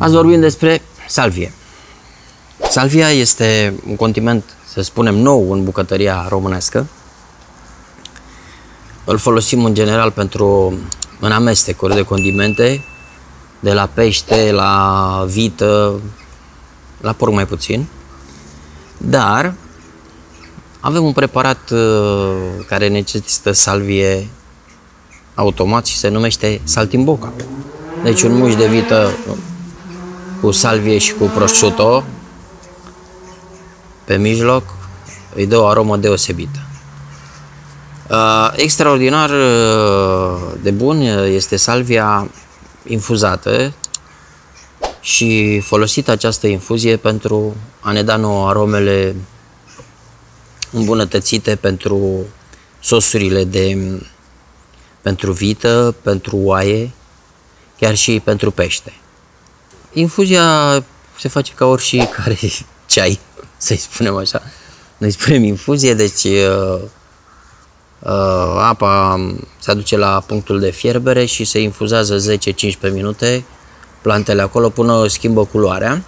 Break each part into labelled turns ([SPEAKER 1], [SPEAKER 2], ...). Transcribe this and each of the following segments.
[SPEAKER 1] Azi vorbim despre salvie. Salvia este un condiment, să spunem, nou în bucătăria românească. Îl folosim în general pentru în amestecuri de condimente, de la pește, la vită, la porc mai puțin. Dar avem un preparat uh, care necesită salvie automat și se numește saltimboca. Deci un muș de vită cu salvie și cu prosciutto pe mijloc îi dă o aromă deosebită. Uh, extraordinar uh, de bun este salvia infuzată și folosită această infuzie pentru a ne da nouă aromele îmbunătățite pentru sosurile de pentru vită, pentru oaie, chiar și pentru pește. Infuzia se face ca orice care ceai, să-i spunem așa. Noi spunem infuzie, deci uh, uh, apa se aduce la punctul de fierbere și se infuzează 10-15 minute plantele acolo până schimbă culoarea.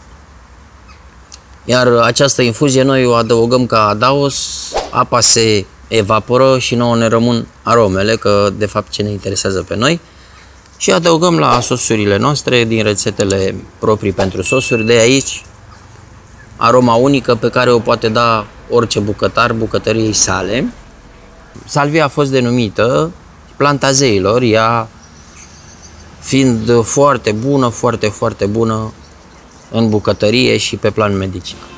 [SPEAKER 1] Iar această infuzie noi o adăugăm ca adaos, apa se evaporă și nouă ne rămân aromele, că de fapt ce ne interesează pe noi. Și adăugăm la sosurile noastre din rețetele proprii pentru sosuri, de aici aroma unică pe care o poate da orice bucătar bucătăriei sale. Salvia a fost denumită planta zeilor, ea fiind foarte bună, foarte, foarte bună în bucătărie și pe plan medicinal.